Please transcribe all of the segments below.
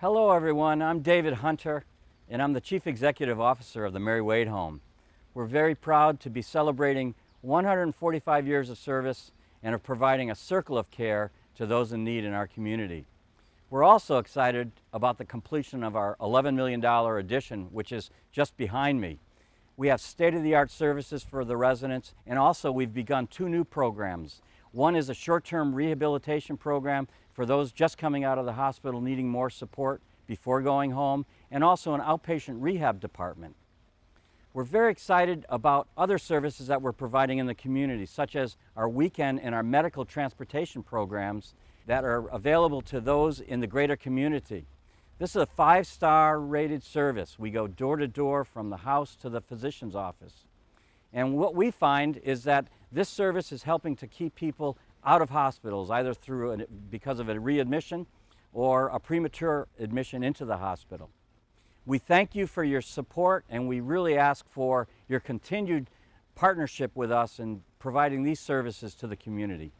Hello everyone, I'm David Hunter and I'm the Chief Executive Officer of the Mary Wade Home. We're very proud to be celebrating 145 years of service and of providing a circle of care to those in need in our community. We're also excited about the completion of our $11 million addition, which is just behind me. We have state-of-the-art services for the residents, and also we've begun two new programs. One is a short-term rehabilitation program for those just coming out of the hospital needing more support before going home, and also an outpatient rehab department. We're very excited about other services that we're providing in the community, such as our weekend and our medical transportation programs that are available to those in the greater community. This is a five-star rated service. We go door to door from the house to the physician's office. And what we find is that this service is helping to keep people out of hospitals, either through an, because of a readmission or a premature admission into the hospital. We thank you for your support and we really ask for your continued partnership with us in providing these services to the community.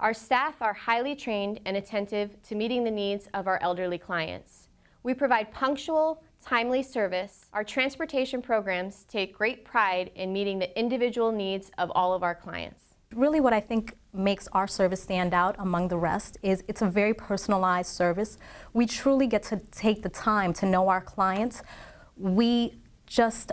Our staff are highly trained and attentive to meeting the needs of our elderly clients. We provide punctual, timely service. Our transportation programs take great pride in meeting the individual needs of all of our clients. Really what I think makes our service stand out among the rest is it's a very personalized service. We truly get to take the time to know our clients. We just,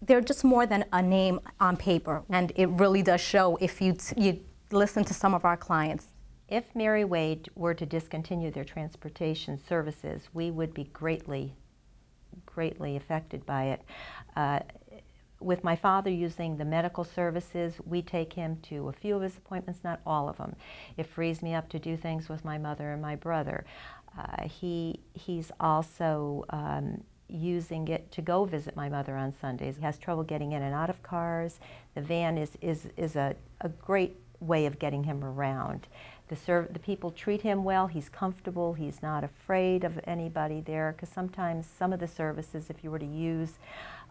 they're just more than a name on paper and it really does show if you, you listen to some of our clients. If Mary Wade were to discontinue their transportation services, we would be greatly, greatly affected by it. Uh, with my father using the medical services, we take him to a few of his appointments, not all of them. It frees me up to do things with my mother and my brother. Uh, he, he's also um, using it to go visit my mother on Sundays. He has trouble getting in and out of cars. The van is, is, is a, a great way of getting him around. The, the people treat him well, he's comfortable, he's not afraid of anybody there, because sometimes some of the services, if you were to use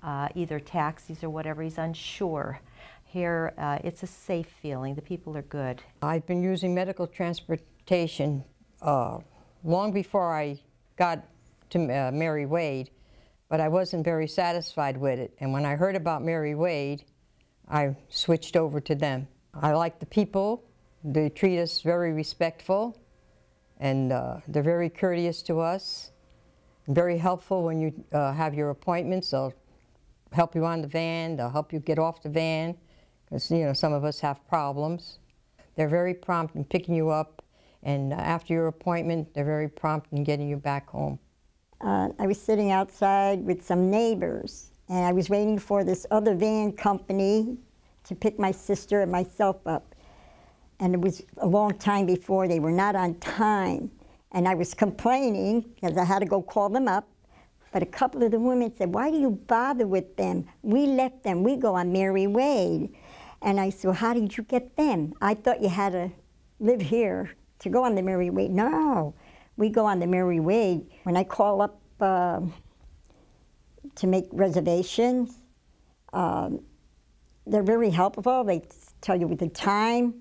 uh, either taxis or whatever, he's unsure. Here, uh, it's a safe feeling, the people are good. I've been using medical transportation uh, long before I got to uh, Mary Wade, but I wasn't very satisfied with it. And when I heard about Mary Wade, I switched over to them. I like the people. They treat us very respectful, and uh, they're very courteous to us. Very helpful when you uh, have your appointments. They'll help you on the van. They'll help you get off the van, because you know some of us have problems. They're very prompt in picking you up, and uh, after your appointment, they're very prompt in getting you back home. Uh, I was sitting outside with some neighbors, and I was waiting for this other van company to pick my sister and myself up. And it was a long time before they were not on time. And I was complaining because I had to go call them up. But a couple of the women said, why do you bother with them? We let them. We go on Mary Wade. And I said, well, how did you get them? I thought you had to live here to go on the Mary Wade. No, we go on the Mary Wade. When I call up uh, to make reservations, um, they're very helpful. They tell you the time,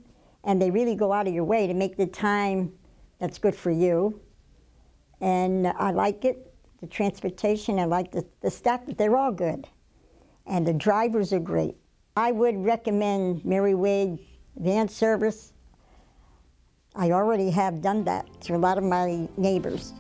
and they really go out of your way to make the time that's good for you. And I like it, the transportation, I like the, the staff, they're all good. And the drivers are great. I would recommend Mary Wade van service. I already have done that to a lot of my neighbors.